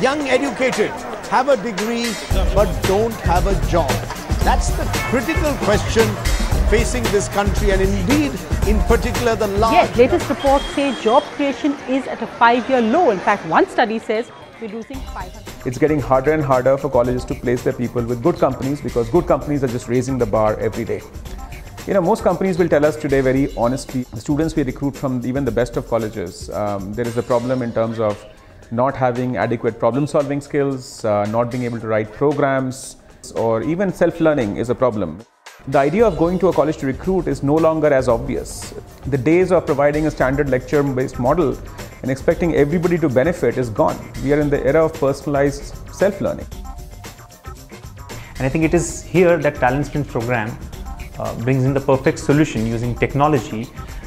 young educated have a degree but don't have a job? That's the critical question facing this country and indeed in particular the large Yes, latest reports say job creation is at a five-year low. In fact, one study says reducing 500. It's getting harder and harder for colleges to place their people with good companies because good companies are just raising the bar every day. You know, most companies will tell us today very honestly, the students we recruit from even the best of colleges, um, there is a problem in terms of not having adequate problem solving skills, uh, not being able to write programs, or even self learning is a problem. The idea of going to a college to recruit is no longer as obvious. The days of providing a standard lecture based model and expecting everybody to benefit is gone. We are in the era of personalized self learning. And I think it is here that TalentSprint program uh, brings in the perfect solution using technology,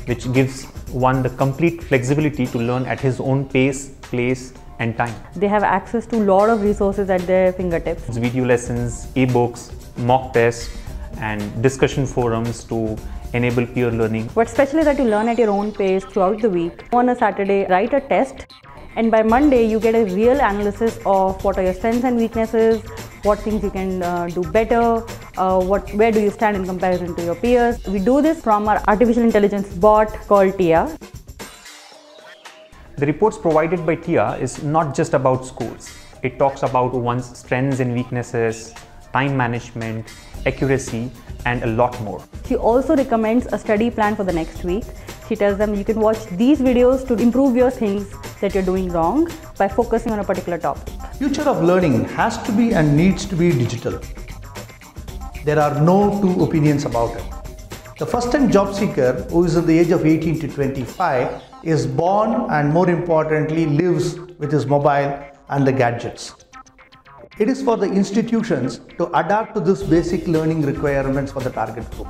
which gives one the complete flexibility to learn at his own pace, place, and time. They have access to a lot of resources at their fingertips. Video lessons, ebooks, mock tests, and discussion forums to enable peer learning. But especially that you learn at your own pace throughout the week. On a Saturday, write a test, and by Monday, you get a real analysis of what are your strengths and weaknesses, what things you can uh, do better, uh, what where do you stand in comparison to your peers. We do this from our artificial intelligence bot called Tia. The reports provided by TIA is not just about scores. It talks about one's strengths and weaknesses, time management, accuracy, and a lot more. She also recommends a study plan for the next week. She tells them you can watch these videos to improve your things that you're doing wrong by focusing on a particular topic. Future of learning has to be and needs to be digital. There are no two opinions about it. The first time job seeker who is at the age of 18 to 25 is born and more importantly lives with his mobile and the gadgets. It is for the institutions to adapt to this basic learning requirements for the target group.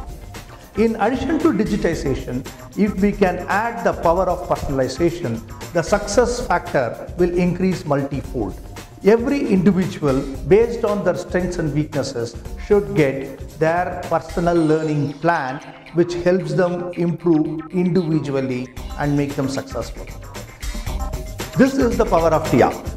In addition to digitization, if we can add the power of personalization, the success factor will increase multifold. Every individual, based on their strengths and weaknesses, should get their personal learning plan which helps them improve individually and make them successful. This is the power of TIA.